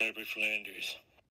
Herbert Flanders.